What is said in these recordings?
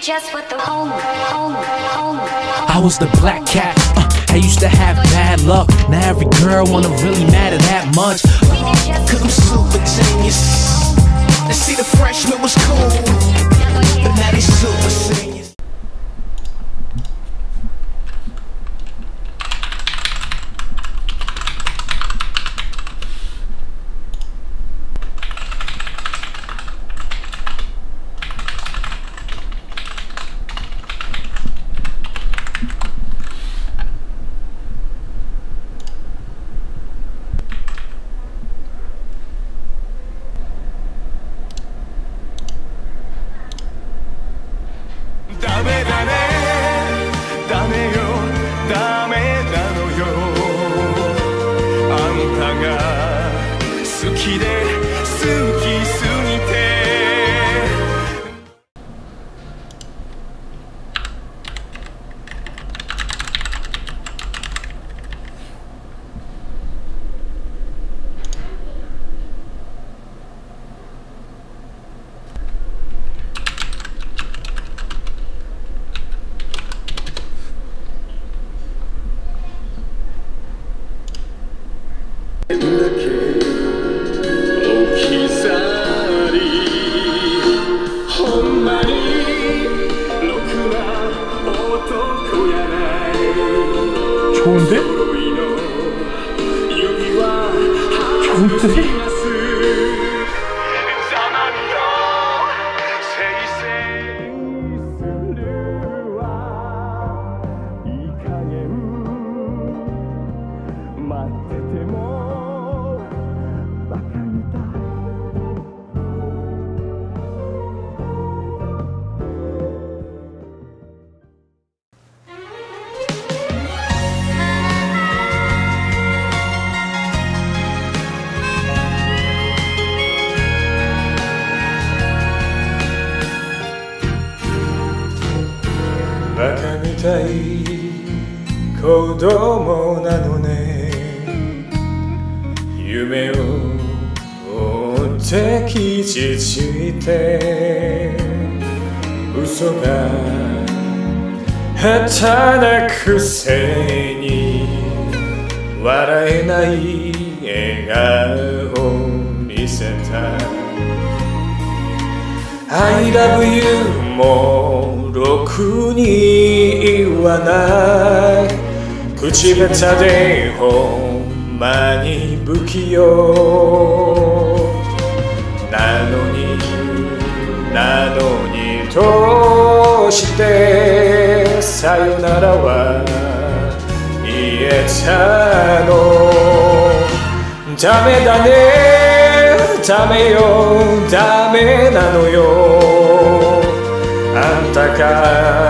just what the home, home, home, I was the black cat. Uh, I used to have bad luck. Now every girl wanna really matter that much. Cause I'm super genius. They see the freshman was cool, 好きで好きすぎてたい子供なのね。夢を追って傷ついて嘘が下手なくせに笑えない笑顔を見せた。I love you もろくに言わない。口下手でほんまに不器用。なのになのにどうしてさよならは言えたの。ダメだねダメよダメなのよ。あんたが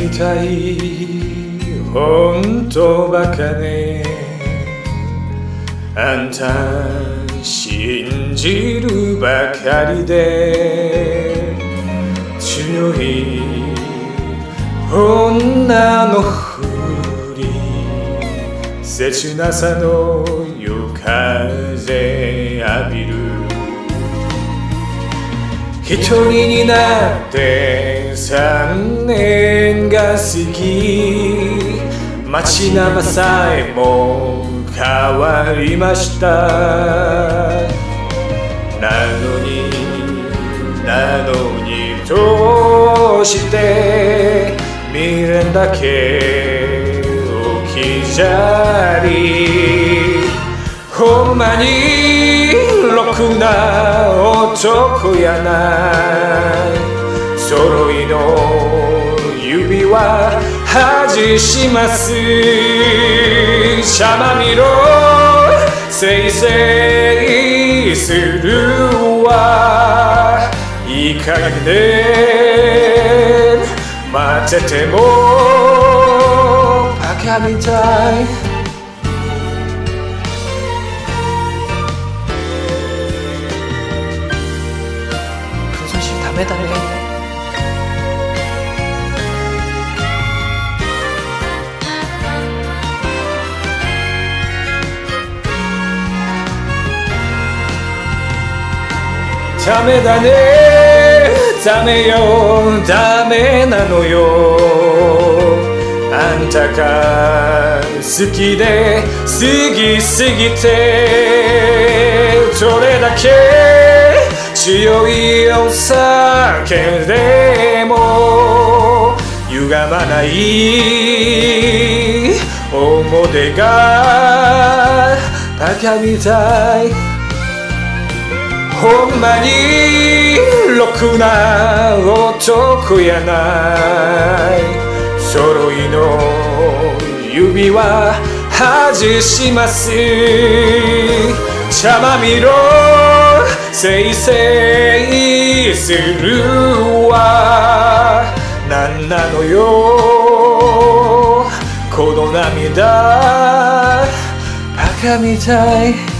みたい。ほんとバカね。あんた信じるばかりで。強い女のふり。切なさの夜風浴びる。一人になって三年が過ぎ街並みさえも変わりました。なのになのにどうして未練だけ置き去りほんまにろくな男やない。揃いの指輪外します。邪魔みろ。せいせいする陰で待ってても。バカみたい。ダメだねダメだね。ダメよ。ダメなのよ。あんたが好きで過ぎすぎてどれだけ。強いお酒でも歪まない表がバカみたい。ほんまにろくな男やない。揃いの指輪外します。茶まみろ。せいせいするは何なのよ。この涙。赤みたい。